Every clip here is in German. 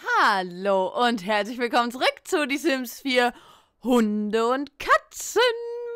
Hallo und herzlich willkommen zurück zu Die Sims 4 Hunde und Katzen,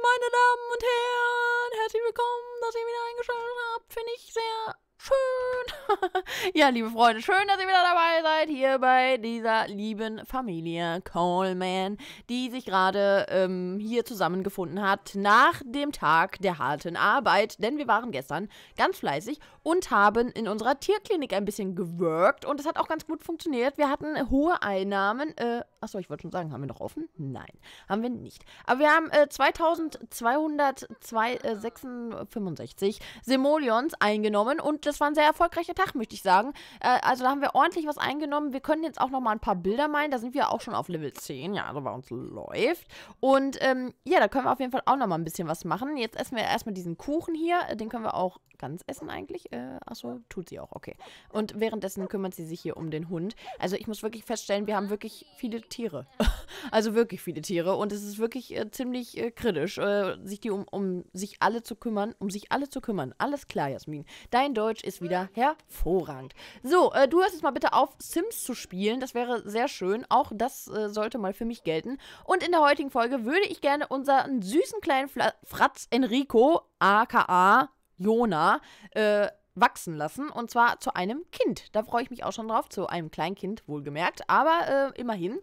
meine Damen und Herren. Herzlich willkommen, dass ihr wieder eingeschaltet habt. Finde ich sehr schön. ja, liebe Freunde, schön, dass ihr wieder dabei seid hier bei dieser lieben Familie Coleman, die sich gerade ähm, hier zusammengefunden hat nach dem Tag der harten Arbeit. Denn wir waren gestern ganz fleißig und haben in unserer Tierklinik ein bisschen gewirkt und es hat auch ganz gut funktioniert. Wir hatten hohe Einnahmen. Äh, achso, ich wollte schon sagen, haben wir noch offen? Nein, haben wir nicht. Aber wir haben äh, 2265 äh, Simoleons eingenommen und das war ein sehr erfolgreicher Tag, möchte ich sagen. Äh, also da haben wir ordentlich was eingenommen. Wir können jetzt auch noch mal ein paar Bilder malen. Da sind wir auch schon auf Level 10, ja, also bei uns läuft. Und ähm, ja, da können wir auf jeden Fall auch noch mal ein bisschen was machen. Jetzt essen wir erstmal diesen Kuchen hier. Den können wir auch ganz essen eigentlich. Äh, achso, tut sie auch, okay. Und währenddessen kümmert sie sich hier um den Hund. Also ich muss wirklich feststellen, wir haben wirklich viele Tiere. also wirklich viele Tiere. Und es ist wirklich äh, ziemlich äh, kritisch, äh, sich die um, um sich alle zu kümmern, um sich alle zu kümmern. Alles klar, Jasmin. Dein Deutsch ist wieder hervorragend. So, äh, du hörst jetzt mal bitte auf, Sims zu spielen. Das wäre sehr schön. Auch das äh, sollte mal für mich gelten. Und in der heutigen Folge würde ich gerne unseren süßen kleinen Fla Fratz Enrico, aka Jona äh, wachsen lassen. Und zwar zu einem Kind. Da freue ich mich auch schon drauf. Zu einem Kleinkind, wohlgemerkt. Aber äh, immerhin.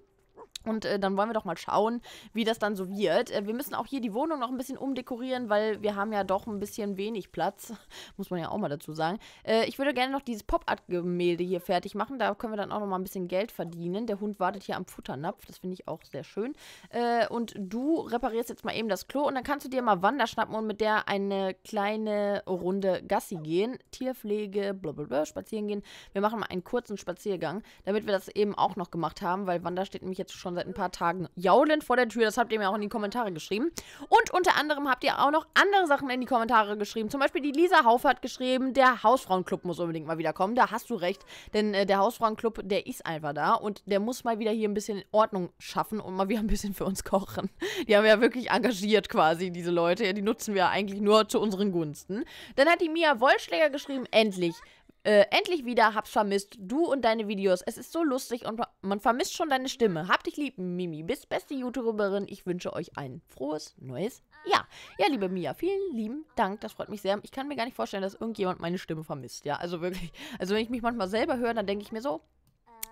Und äh, dann wollen wir doch mal schauen, wie das dann so wird. Äh, wir müssen auch hier die Wohnung noch ein bisschen umdekorieren, weil wir haben ja doch ein bisschen wenig Platz. Muss man ja auch mal dazu sagen. Äh, ich würde gerne noch dieses Pop-Art-Gemälde hier fertig machen. Da können wir dann auch noch mal ein bisschen Geld verdienen. Der Hund wartet hier am Futternapf. Das finde ich auch sehr schön. Äh, und du reparierst jetzt mal eben das Klo. Und dann kannst du dir mal Wanda schnappen und mit der eine kleine Runde Gassi gehen. Tierpflege, blablabla, spazieren gehen. Wir machen mal einen kurzen Spaziergang, damit wir das eben auch noch gemacht haben, weil Wanda steht nämlich jetzt schon schon seit ein paar Tagen jaulend vor der Tür. Das habt ihr mir auch in die Kommentare geschrieben. Und unter anderem habt ihr auch noch andere Sachen in die Kommentare geschrieben. Zum Beispiel die Lisa Haufe hat geschrieben, der Hausfrauenclub muss unbedingt mal wieder kommen. Da hast du recht, denn äh, der Hausfrauenclub, der ist einfach da und der muss mal wieder hier ein bisschen Ordnung schaffen und mal wieder ein bisschen für uns kochen. Die haben ja wirklich engagiert quasi, diese Leute. Die nutzen wir eigentlich nur zu unseren Gunsten. Dann hat die Mia Wollschläger geschrieben, endlich. Äh, endlich wieder, hab's vermisst. Du und deine Videos. Es ist so lustig und man vermisst schon deine Stimme. Hab dich lieb, Mimi. Bis beste YouTuberin. Ich wünsche euch ein frohes neues Jahr. Ja, liebe Mia, vielen lieben Dank. Das freut mich sehr. Ich kann mir gar nicht vorstellen, dass irgendjemand meine Stimme vermisst. Ja, also wirklich. Also wenn ich mich manchmal selber höre, dann denke ich mir so,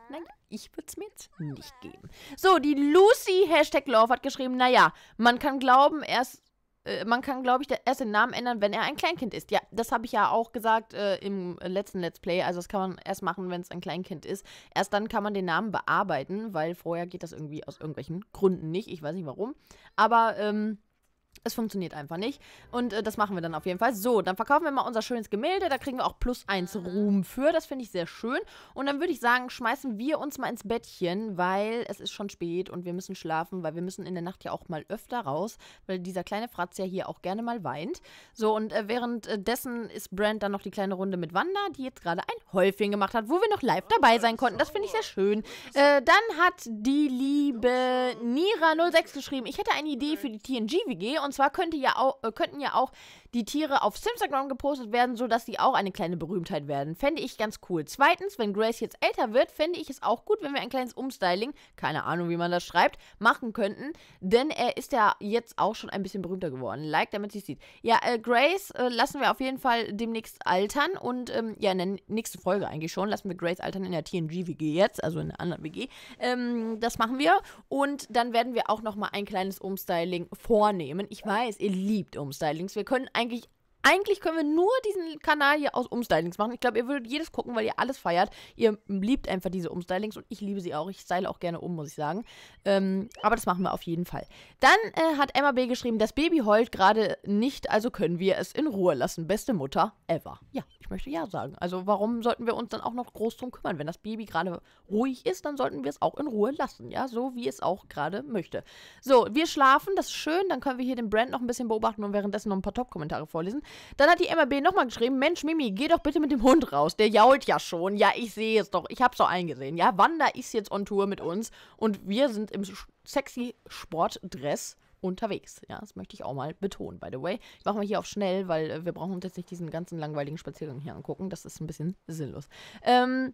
Nein, ich würde es mir jetzt nicht geben. So, die Lucy Hashtag Love hat geschrieben, naja, man kann glauben, er ist äh, man kann, glaube ich, erst den Namen ändern, wenn er ein Kleinkind ist. Ja, das habe ich ja auch gesagt äh, im letzten Let's Play. Also das kann man erst machen, wenn es ein Kleinkind ist. Erst dann kann man den Namen bearbeiten, weil vorher geht das irgendwie aus irgendwelchen Gründen nicht. Ich weiß nicht warum. Aber ähm, es funktioniert einfach nicht. Und äh, das machen wir dann auf jeden Fall. So, dann verkaufen wir mal unser schönes Gemälde. Da kriegen wir auch plus eins Ruhm für. Das finde ich sehr schön. Und dann würde ich sagen, schmeißen wir uns mal ins Bettchen, weil es ist schon spät und wir müssen schlafen, weil wir müssen in der Nacht ja auch mal öfter raus, weil dieser kleine Fratz ja hier auch gerne mal weint. So, und äh, währenddessen ist Brand dann noch die kleine Runde mit Wanda, die jetzt gerade ein Häufchen gemacht hat, wo wir noch live dabei sein konnten. Das finde ich sehr schön. Äh, dann hat die liebe Nira06 geschrieben, ich hätte eine Idee für die TNG-WG und zwar könnte ja auch, äh, könnten ja auch die Tiere auf Instagram gepostet werden, sodass sie auch eine kleine Berühmtheit werden. Fände ich ganz cool. Zweitens, wenn Grace jetzt älter wird, fände ich es auch gut, wenn wir ein kleines Umstyling, keine Ahnung, wie man das schreibt, machen könnten. Denn er ist ja jetzt auch schon ein bisschen berühmter geworden. Like, damit sie sieht. Ja, äh, Grace äh, lassen wir auf jeden Fall demnächst altern. Und ähm, ja, in der nächsten Folge eigentlich schon, lassen wir Grace altern in der TNG-WG jetzt, also in der anderen WG. Ähm, das machen wir. Und dann werden wir auch nochmal ein kleines Umstyling vornehmen. Ich weiß, ihr liebt Umstylings. Wir können eigentlich eigentlich können wir nur diesen Kanal hier aus Umstylings machen. Ich glaube, ihr würdet jedes gucken, weil ihr alles feiert. Ihr liebt einfach diese Umstylings und ich liebe sie auch. Ich style auch gerne um, muss ich sagen. Ähm, aber das machen wir auf jeden Fall. Dann äh, hat Emma B. geschrieben, das Baby heult gerade nicht, also können wir es in Ruhe lassen. Beste Mutter ever. Ja, ich möchte ja sagen. Also warum sollten wir uns dann auch noch groß drum kümmern? Wenn das Baby gerade ruhig ist, dann sollten wir es auch in Ruhe lassen. Ja, so wie es auch gerade möchte. So, wir schlafen, das ist schön. Dann können wir hier den Brand noch ein bisschen beobachten und währenddessen noch ein paar Top-Kommentare vorlesen. Dann hat die MRB nochmal geschrieben, Mensch, Mimi, geh doch bitte mit dem Hund raus. Der jault ja schon. Ja, ich sehe es doch. Ich hab's doch eingesehen. Ja, Wanda ist jetzt on Tour mit uns und wir sind im sexy Sportdress unterwegs. Ja, das möchte ich auch mal betonen, by the way. Ich mache mal hier auf schnell, weil äh, wir brauchen uns jetzt nicht diesen ganzen langweiligen Spaziergang hier angucken. Das ist ein bisschen sinnlos. Ähm,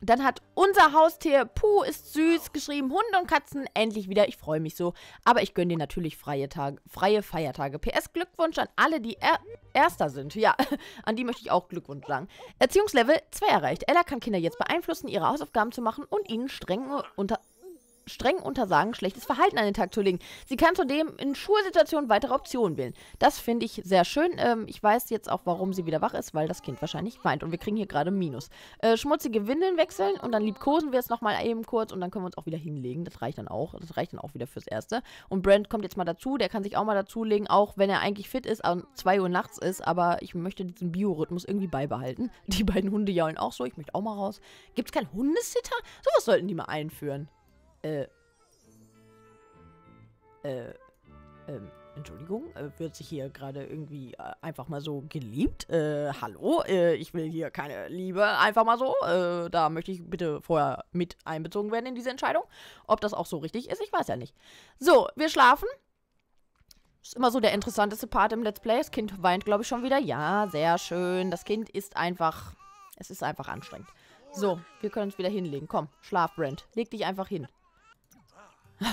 Dann hat unser Haustier Puh ist süß geschrieben, Hunde und Katzen endlich wieder. Ich freue mich so. Aber ich gönne dir natürlich freie, Tage, freie Feiertage. PS Glückwunsch an alle, die er Erster sind. Ja, an die möchte ich auch Glückwunsch sagen. Erziehungslevel 2 erreicht. Ella kann Kinder jetzt beeinflussen, ihre Hausaufgaben zu machen und ihnen streng unter streng untersagen, schlechtes Verhalten an den Tag zu legen. Sie kann zudem in Schulsituationen weitere Optionen wählen. Das finde ich sehr schön. Ähm, ich weiß jetzt auch, warum sie wieder wach ist, weil das Kind wahrscheinlich weint. Und wir kriegen hier gerade Minus. Äh, schmutzige Windeln wechseln und dann liebkosen wir es nochmal eben kurz und dann können wir uns auch wieder hinlegen. Das reicht dann auch. Das reicht dann auch wieder fürs Erste. Und Brent kommt jetzt mal dazu. Der kann sich auch mal dazulegen, auch wenn er eigentlich fit ist, an 2 Uhr nachts ist. Aber ich möchte diesen Biorhythmus irgendwie beibehalten. Die beiden Hunde jaulen auch so. Ich möchte auch mal raus. Gibt es keinen Hundesitter? Sowas sollten die mal einführen. Äh. Äh. Ähm, Entschuldigung, äh, wird sich hier gerade irgendwie äh, einfach mal so geliebt? Äh, hallo? Äh, ich will hier keine Liebe, einfach mal so. Da möchte ich bitte vorher mit einbezogen werden in diese Entscheidung. Ob das auch so richtig ist, ich weiß ja nicht. So, wir schlafen. Ist immer so der interessanteste Part im Let's Play. Das Kind weint, glaube ich, schon wieder. Ja, sehr schön. Das Kind ist einfach. Es ist einfach anstrengend. So, wir können uns wieder hinlegen. Komm, schlaf, Brent. Leg dich einfach hin.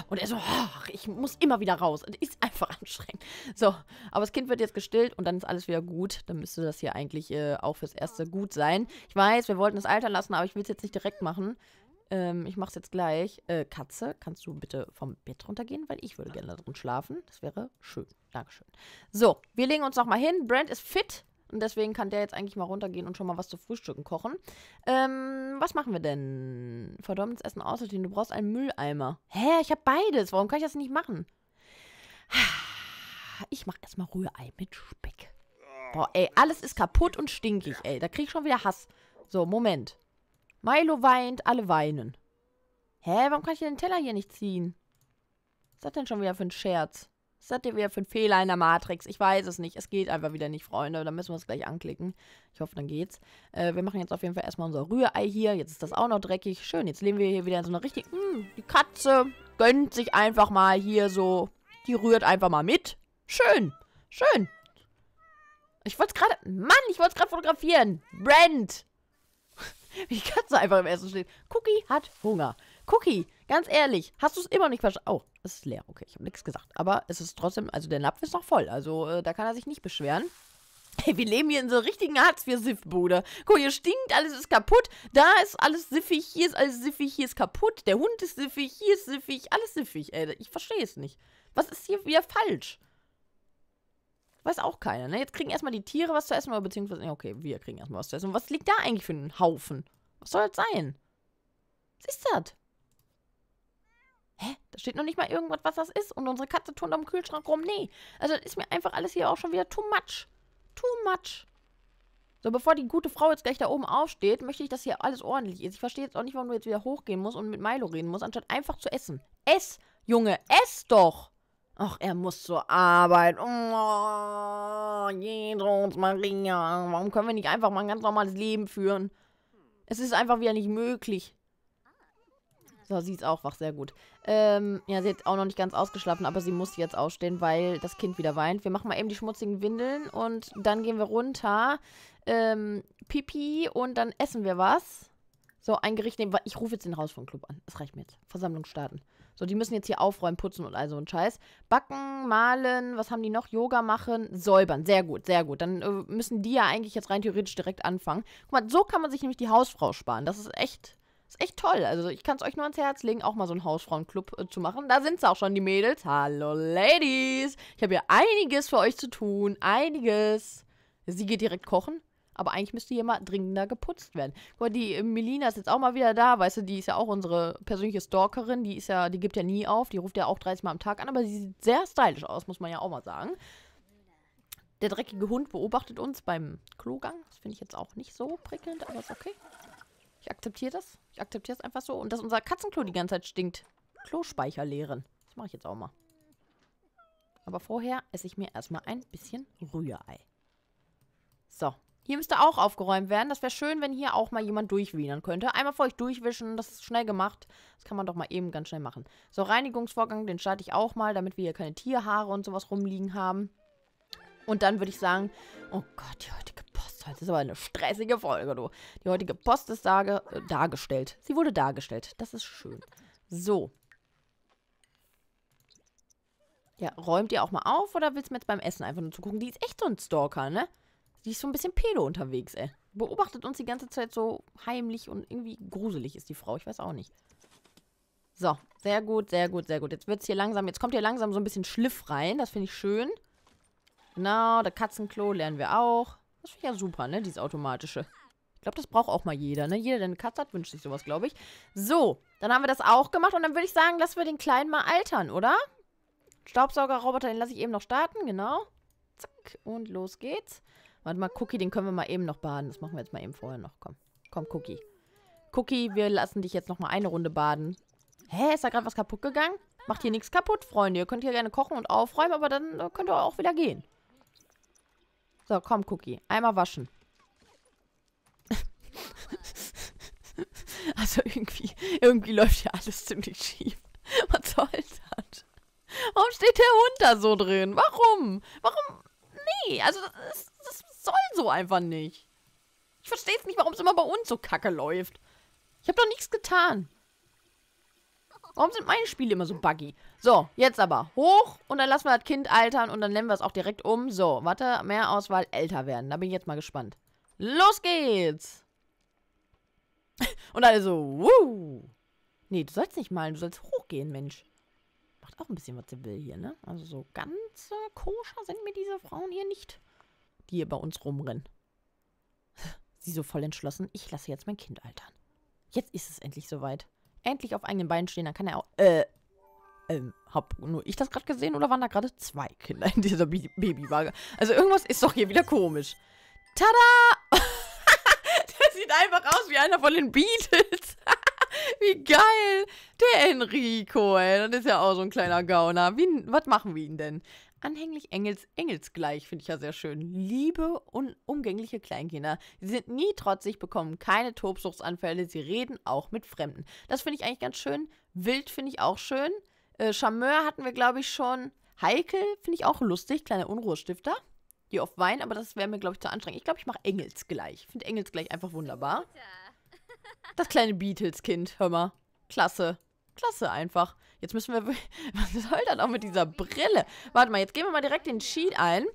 Und er so, ach, ich muss immer wieder raus. Und ist einfach anstrengend. So, aber das Kind wird jetzt gestillt und dann ist alles wieder gut. Dann müsste das hier eigentlich äh, auch fürs Erste gut sein. Ich weiß, wir wollten es altern lassen, aber ich will es jetzt nicht direkt machen. Ähm, ich mache es jetzt gleich. Äh, Katze, kannst du bitte vom Bett runtergehen? Weil ich würde gerne da drin schlafen. Das wäre schön. Dankeschön. So, wir legen uns nochmal hin. Brent ist fit. Und deswegen kann der jetzt eigentlich mal runtergehen und schon mal was zu frühstücken kochen. Ähm, was machen wir denn? Verdorbenes Essen außerdem. Du brauchst einen Mülleimer. Hä? Ich habe beides. Warum kann ich das nicht machen? Ich mache erstmal Rührei mit Speck. Boah, ey, alles ist kaputt und stinkig, ey. Da krieg ich schon wieder Hass. So, Moment. Milo weint, alle weinen. Hä, warum kann ich den Teller hier nicht ziehen? Was ist das denn schon wieder für ein Scherz? Was hat der wieder für ein Fehler in der Matrix? Ich weiß es nicht. Es geht einfach wieder nicht, Freunde. Da müssen wir es gleich anklicken. Ich hoffe, dann geht's. Äh, wir machen jetzt auf jeden Fall erstmal unser Rührei hier. Jetzt ist das auch noch dreckig. Schön, jetzt leben wir hier wieder in so einer richtig... Mh, hm, die Katze gönnt sich einfach mal hier so... Die rührt einfach mal mit. Schön. Schön. Ich wollte es gerade... Mann, ich wollte es gerade fotografieren. Brent. Wie die Katze einfach im Essen steht. Cookie hat Hunger. Cookie, ganz ehrlich, hast du es immer nicht verstanden? Oh, es ist leer. Okay, ich habe nichts gesagt. Aber es ist trotzdem, also der Napf ist noch voll. Also äh, da kann er sich nicht beschweren. Hey, wir leben hier in so richtigen Hartz-IV-Siff-Bude. Guck, hier stinkt, alles ist kaputt. Da ist alles siffig, hier ist alles siffig, hier ist kaputt. Der Hund ist siffig, hier ist siffig, alles siffig. Ey, ich verstehe es nicht. Was ist hier wieder falsch? Weiß auch keiner, ne? Jetzt kriegen erstmal die Tiere was zu essen, oder beziehungsweise, okay, wir kriegen erstmal was zu essen. Und was liegt da eigentlich für einen Haufen? Was soll das sein? Was ist das? Hä? Da steht noch nicht mal irgendwas, was das ist. Und unsere Katze turnt am Kühlschrank rum. Nee. Also das ist mir einfach alles hier auch schon wieder too much. Too much. So, bevor die gute Frau jetzt gleich da oben aufsteht, möchte ich, dass hier alles ordentlich ist. Ich verstehe jetzt auch nicht, warum du jetzt wieder hochgehen musst und mit Milo reden musst, anstatt einfach zu essen. Ess, Junge, ess doch. Ach, er muss zur Arbeit. Oh, Jesus, Maria. Warum können wir nicht einfach mal ein ganz normales Leben führen? Es ist einfach wieder nicht möglich. So, sie ist auch wach, sehr gut. Ähm, ja, sie hat auch noch nicht ganz ausgeschlafen, aber sie muss jetzt ausstehen, weil das Kind wieder weint. Wir machen mal eben die schmutzigen Windeln und dann gehen wir runter. Ähm, Pipi und dann essen wir was. So, ein Gericht nehmen. Ich rufe jetzt den Hausfrauenclub an. Das reicht mir jetzt. Versammlung starten. So, die müssen jetzt hier aufräumen, putzen und all so ein Scheiß. Backen, malen, was haben die noch? Yoga machen, säubern. Sehr gut, sehr gut. Dann äh, müssen die ja eigentlich jetzt rein theoretisch direkt anfangen. Guck mal, so kann man sich nämlich die Hausfrau sparen. Das ist echt ist echt toll. Also ich kann es euch nur ans Herz legen, auch mal so einen Hausfrauenclub äh, zu machen. Da sind es auch schon, die Mädels. Hallo, Ladies. Ich habe ja einiges für euch zu tun. Einiges. Sie geht direkt kochen. Aber eigentlich müsste hier mal dringender geputzt werden. Guck mal, die äh, Melina ist jetzt auch mal wieder da. Weißt du, die ist ja auch unsere persönliche Stalkerin. Die ist ja, die gibt ja nie auf. Die ruft ja auch 30 Mal am Tag an. Aber sie sieht sehr stylisch aus, muss man ja auch mal sagen. Der dreckige Hund beobachtet uns beim Klogang. Das finde ich jetzt auch nicht so prickelnd, aber ist okay. Ich akzeptiere das. Ich akzeptiere es einfach so. Und dass unser Katzenklo die ganze Zeit stinkt. Klospeicher leeren. Das mache ich jetzt auch mal. Aber vorher esse ich mir erstmal ein bisschen Rührei. So. Hier müsste auch aufgeräumt werden. Das wäre schön, wenn hier auch mal jemand durchwienern könnte. Einmal vor euch durchwischen. Das ist schnell gemacht. Das kann man doch mal eben ganz schnell machen. So, Reinigungsvorgang, den starte ich auch mal, damit wir hier keine Tierhaare und sowas rumliegen haben. Und dann würde ich sagen, oh Gott, die heutige Das ist aber eine stressige Folge, du. Die heutige Post ist darge äh, dargestellt. Sie wurde dargestellt. Das ist schön. So. Ja, räumt ihr auch mal auf oder willst du mir jetzt beim Essen einfach nur zugucken? Die ist echt so ein Stalker, ne? Die ist so ein bisschen pedo unterwegs, ey. Beobachtet uns die ganze Zeit so heimlich und irgendwie gruselig ist die Frau. Ich weiß auch nicht. So, sehr gut, sehr gut, sehr gut. Jetzt wird's hier langsam, jetzt kommt hier langsam so ein bisschen Schliff rein. Das finde ich schön. Genau, der Katzenklo lernen wir auch. Das finde ich ja super, ne, dieses automatische. Ich glaube, das braucht auch mal jeder, ne? Jeder, der eine Katze hat, wünscht sich sowas, glaube ich. So, dann haben wir das auch gemacht und dann würde ich sagen, lassen wir den Kleinen mal altern, oder? Staubsaugerroboter, den lasse ich eben noch starten, genau. Zack, und los geht's. Warte mal, Cookie, den können wir mal eben noch baden. Das machen wir jetzt mal eben vorher noch. Komm, komm, Cookie. Cookie, wir lassen dich jetzt noch mal eine Runde baden. Hä, ist da gerade was kaputt gegangen? Macht hier nichts kaputt, Freunde. Ihr könnt hier gerne kochen und aufräumen, aber dann äh, könnt ihr auch wieder gehen. So, komm, Cookie. Einmal waschen. also irgendwie, irgendwie läuft hier alles ziemlich schief. Was soll das? Warum steht der Hund da so drin? Warum? Warum? Nee, also das, das soll so einfach nicht. Ich verstehe es nicht, warum es immer bei uns so kacke läuft. Ich habe doch nichts getan. Warum sind meine Spiele immer so buggy? So, jetzt aber hoch und dann lassen wir das Kind altern und dann nennen wir es auch direkt um. So, warte, mehr Auswahl, älter werden. Da bin ich jetzt mal gespannt. Los geht's! Und alle so, wuh! Nee, du sollst nicht malen, du sollst hochgehen, Mensch. Macht auch ein bisschen, was sie will hier, ne? Also so ganz äh, koscher sind mir diese Frauen hier nicht, die hier bei uns rumrennen. Sie so voll entschlossen, ich lasse jetzt mein Kind altern. Jetzt ist es endlich soweit endlich auf eigenen Beinen stehen, dann kann er auch. Äh. Ähm, hab nur ich das gerade gesehen oder waren da gerade zwei Kinder in dieser Bi Babywaage? Also irgendwas ist doch hier wieder komisch. Tada! Der sieht einfach aus wie einer von den Beatles. wie geil. Der Enrico, ey. Das ist ja auch so ein kleiner Gauner. Wie, was machen wir ihn denn? Anhänglich Engels, engelsgleich, finde ich ja sehr schön. Liebe und umgängliche Kleinkinder. Sie sind nie trotzig, bekommen keine Tobsuchtsanfälle, sie reden auch mit Fremden. Das finde ich eigentlich ganz schön. Wild finde ich auch schön. Äh, Charmeur hatten wir, glaube ich, schon. Heikel finde ich auch lustig, kleiner Unruhestifter. Die oft weinen, aber das wäre mir, glaube ich, zu anstrengend. Ich glaube, ich mache Engelsgleich. Ich finde Engelsgleich einfach wunderbar. Das kleine Beatles-Kind, hör mal. Klasse. Klasse einfach. Jetzt müssen wir... Was soll das auch mit dieser Brille? Warte mal, jetzt gehen wir mal direkt den Sheet ein.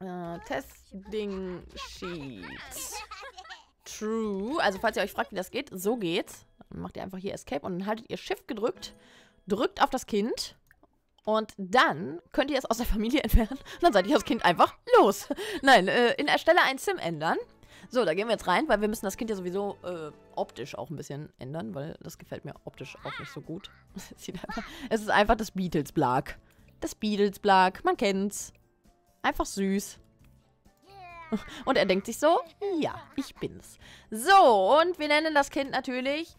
Äh, Testing Sheet. True. Also falls ihr euch fragt, wie das geht, so geht's. Dann macht ihr einfach hier Escape und dann haltet ihr Shift gedrückt, drückt auf das Kind und dann könnt ihr es aus der Familie entfernen und dann seid ihr das Kind einfach los. Nein, äh, in der Stelle ein Sim ändern. So, da gehen wir jetzt rein, weil wir müssen das Kind ja sowieso äh, optisch auch ein bisschen ändern, weil das gefällt mir optisch auch nicht so gut. es ist einfach das Beatles-Blag. Das Beatles-Blag, man kennt's. Einfach süß. Und er denkt sich so, ja, ich bin's. So, und wir nennen das Kind natürlich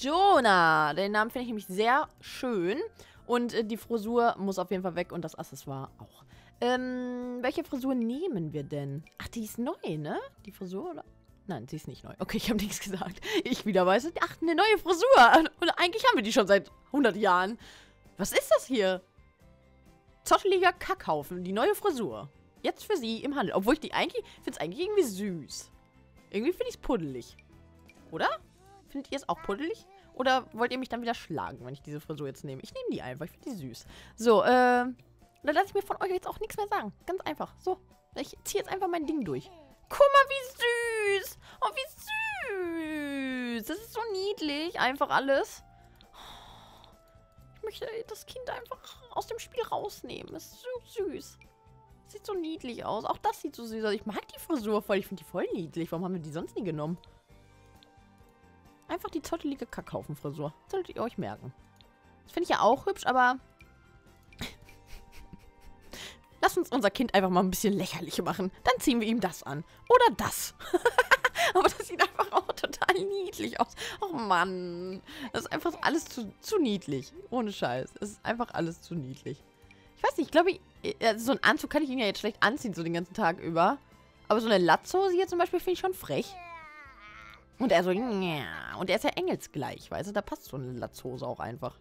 Jonah. Den Namen finde ich nämlich sehr schön. Und äh, die Frisur muss auf jeden Fall weg und das Accessoire auch. Ähm, welche Frisur nehmen wir denn? Ach, die ist neu, ne? Die Frisur, oder? Nein, sie ist nicht neu. Okay, ich habe nichts gesagt. Ich wieder weiß, ach, eine neue Frisur. Und eigentlich haben wir die schon seit 100 Jahren. Was ist das hier? Zotteliger Kackhaufen, die neue Frisur. Jetzt für sie im Handel. Obwohl ich die eigentlich, finde es eigentlich irgendwie süß. Irgendwie finde ich es puddelig. Oder? Findet ihr es auch puddelig? Oder wollt ihr mich dann wieder schlagen, wenn ich diese Frisur jetzt nehme? Ich nehme die einfach, ich finde die süß. So, äh, da lasse ich mir von euch jetzt auch nichts mehr sagen. Ganz einfach. So. Ich ziehe jetzt einfach mein Ding durch. Guck mal, wie süß. Oh, wie süß. Das ist so niedlich. Einfach alles. Ich möchte das Kind einfach aus dem Spiel rausnehmen. Das ist so süß. Sieht so niedlich aus. Auch das sieht so süß aus. Ich mag die Frisur voll. Ich finde die voll niedlich. Warum haben wir die sonst nie genommen? Einfach die zottelige Kackhaufen-Frisur. Solltet ihr euch merken. Das finde ich ja auch hübsch, aber Lass uns unser Kind einfach mal ein bisschen lächerlich machen. Dann ziehen wir ihm das an. Oder das. Aber das sieht einfach auch total niedlich aus. Oh Mann. Das ist einfach alles zu, zu niedlich. Ohne Scheiß. Es ist einfach alles zu niedlich. Ich weiß nicht, ich glaube, also so einen Anzug kann ich ihn ja jetzt schlecht anziehen, so den ganzen Tag über. Aber so eine Latzhose hier zum Beispiel finde ich schon frech. Und er so, ja. Und er ist ja engelsgleich, weißt du? Da passt so eine Latzhose auch einfach.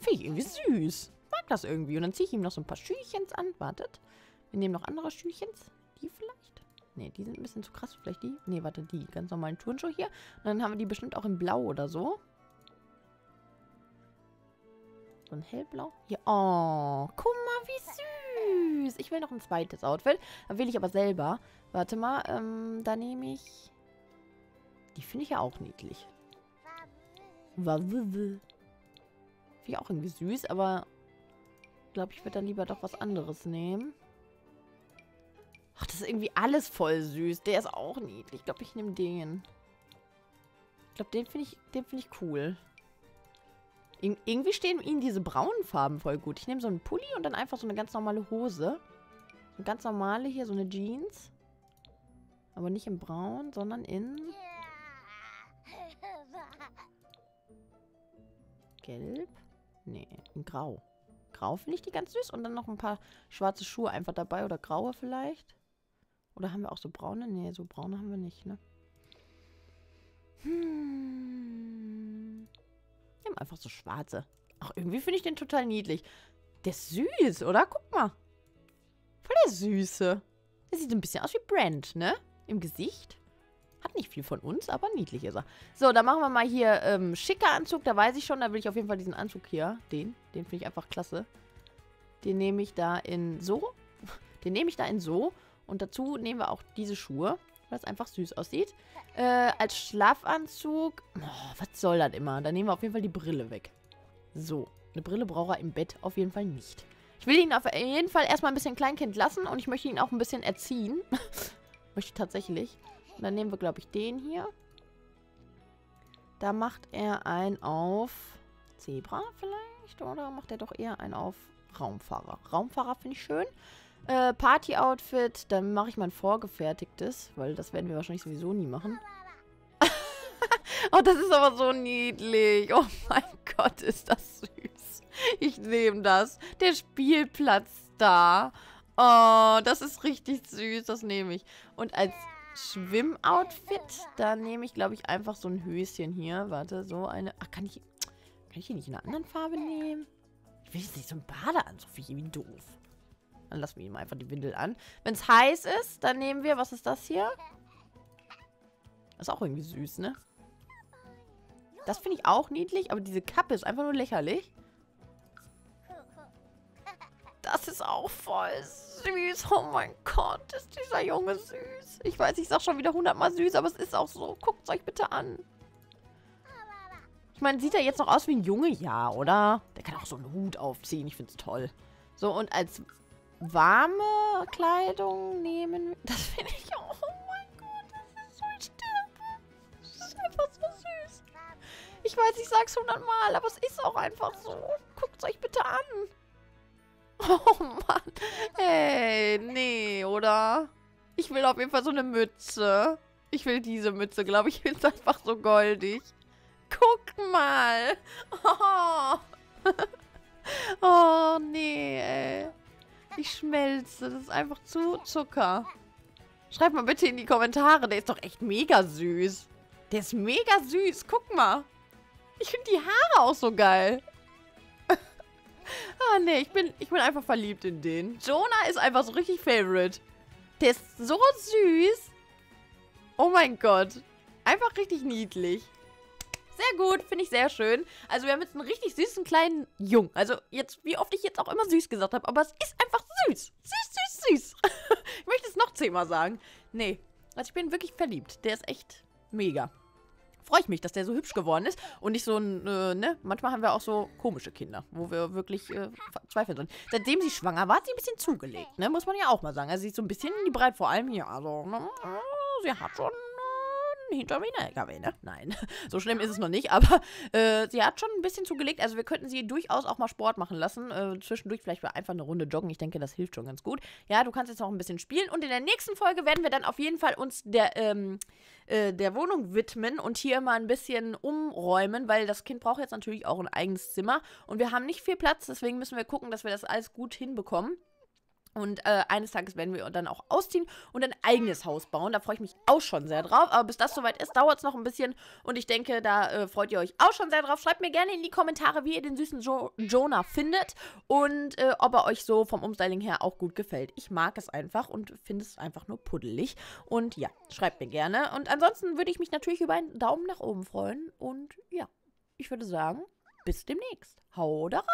Finde ich irgendwie süß mag das irgendwie. Und dann ziehe ich ihm noch so ein paar Schüchens an. Wartet. Wir nehmen noch andere Schüchens. Die vielleicht? Ne, die sind ein bisschen zu krass. Vielleicht die? Ne, warte, die. Ganz normalen Turnschuhe hier. Und dann haben wir die bestimmt auch in Blau oder so. So ein hellblau. Hier. Oh, guck mal, wie süß. Ich will noch ein zweites Outfit. Dann will ich aber selber. Warte mal, ähm, da nehme ich... Die finde ich ja auch niedlich. Finde ich auch irgendwie süß, aber ich glaube, ich würde dann lieber doch was anderes nehmen. Ach, das ist irgendwie alles voll süß. Der ist auch niedlich. Ich glaube, ich nehme den. Ich glaube, den finde ich, find ich cool. Ir irgendwie stehen ihnen diese braunen Farben voll gut. Ich nehme so einen Pulli und dann einfach so eine ganz normale Hose. So eine ganz normale hier, so eine Jeans. Aber nicht in braun, sondern in... Gelb? Nee, in grau. Grau finde ich die ganz süß. Und dann noch ein paar schwarze Schuhe einfach dabei. Oder graue vielleicht. Oder haben wir auch so braune? Nee, so braune haben wir nicht, ne? Hm. Wir haben einfach so schwarze. Ach, irgendwie finde ich den total niedlich. Der ist süß, oder? Guck mal. Voll der Süße. Der sieht ein bisschen aus wie Brand, ne? Im Gesicht. Hat nicht viel von uns, aber niedlich ist er. So, dann machen wir mal hier ähm, schicker Anzug. Da weiß ich schon, da will ich auf jeden Fall diesen Anzug hier. Den, den finde ich einfach klasse. Den nehme ich da in so. Den nehme ich da in so. Und dazu nehmen wir auch diese Schuhe, weil es einfach süß aussieht. Äh, als Schlafanzug. Oh, was soll das immer? Da nehmen wir auf jeden Fall die Brille weg. So, eine Brille braucht er im Bett auf jeden Fall nicht. Ich will ihn auf jeden Fall erstmal ein bisschen Kleinkind lassen und ich möchte ihn auch ein bisschen erziehen. möchte tatsächlich. Und dann nehmen wir, glaube ich, den hier. Da macht er einen auf Zebra vielleicht. Oder macht er doch eher einen auf Raumfahrer. Raumfahrer finde ich schön. Äh, Party-Outfit, dann mache ich mal ein vorgefertigtes, weil das werden wir wahrscheinlich sowieso nie machen. oh, das ist aber so niedlich. Oh mein Gott, ist das süß. Ich nehme das. Der Spielplatz da. Oh, das ist richtig süß. Das nehme ich. Und als Schwimmoutfit, da nehme ich, glaube ich, einfach so ein Höschen hier. Warte, so eine... Ach, kann ich... Kann ich hier nicht in einer anderen Farbe nehmen? Ich will jetzt nicht so ein Badeanzug, wie doof. Dann lassen wir ihm einfach die Windel an. Wenn es heiß ist, dann nehmen wir... Was ist das hier? Ist auch irgendwie süß, ne? Das finde ich auch niedlich, aber diese Kappe ist einfach nur lächerlich. Das ist auch voll süß. Oh mein Gott, ist dieser Junge süß. Ich weiß, ich sag schon wieder hundertmal süß, aber es ist auch so. Guckt es euch bitte an. Ich meine, sieht er jetzt noch aus wie ein Junge? Ja, oder? Der kann auch so einen Hut aufziehen. Ich finde es toll. So, und als warme Kleidung nehmen. Das finde ich auch. Oh mein Gott, das ist so sterbe. Das ist einfach so süß. Ich weiß, ich sag's hundertmal, aber es ist auch einfach so. Guckt euch bitte an. Oh Mann. Hey, nee, oder? Ich will auf jeden Fall so eine Mütze. Ich will diese Mütze, glaube ich. Ich finde einfach so goldig. Guck mal. Oh, oh nee, ey. Ich schmelze. Das ist einfach zu Zucker. Schreibt mal bitte in die Kommentare. Der ist doch echt mega süß. Der ist mega süß. Guck mal. Ich finde die Haare auch so geil. ah, nee. Ich bin, ich bin einfach verliebt in den. Jonah ist einfach so richtig Favorite. Der ist so süß. Oh mein Gott. Einfach richtig niedlich. Sehr gut, finde ich sehr schön. Also wir haben jetzt einen richtig süßen kleinen Jungen. Also jetzt, wie oft ich jetzt auch immer süß gesagt habe, aber es ist einfach süß. Süß, süß, süß. ich möchte es noch zehnmal sagen. Nee, also ich bin wirklich verliebt. Der ist echt mega. Freue ich mich, dass der so hübsch geworden ist und nicht so ein, äh, ne? Manchmal haben wir auch so komische Kinder, wo wir wirklich äh, zweifeln sind. Seitdem sie schwanger war, hat sie ein bisschen zugelegt, ne? Muss man ja auch mal sagen. Also sie ist so ein bisschen die Breit vor allem hier. Also, ne? sie hat schon hinter mir LKW, ne? Nein, so schlimm ist es noch nicht, aber äh, sie hat schon ein bisschen zugelegt. Also wir könnten sie durchaus auch mal Sport machen lassen. Äh, zwischendurch vielleicht einfach eine Runde joggen. Ich denke, das hilft schon ganz gut. Ja, du kannst jetzt noch ein bisschen spielen. Und in der nächsten Folge werden wir dann auf jeden Fall uns der, ähm, äh, der Wohnung widmen und hier mal ein bisschen umräumen, weil das Kind braucht jetzt natürlich auch ein eigenes Zimmer. Und wir haben nicht viel Platz, deswegen müssen wir gucken, dass wir das alles gut hinbekommen. Und äh, eines Tages werden wir dann auch ausziehen und ein eigenes Haus bauen. Da freue ich mich auch schon sehr drauf. Aber bis das soweit ist, dauert es noch ein bisschen. Und ich denke, da äh, freut ihr euch auch schon sehr drauf. Schreibt mir gerne in die Kommentare, wie ihr den süßen jo Jonah findet. Und äh, ob er euch so vom Umstyling her auch gut gefällt. Ich mag es einfach und finde es einfach nur puddelig. Und ja, schreibt mir gerne. Und ansonsten würde ich mich natürlich über einen Daumen nach oben freuen. Und ja, ich würde sagen, bis demnächst. Haut rein!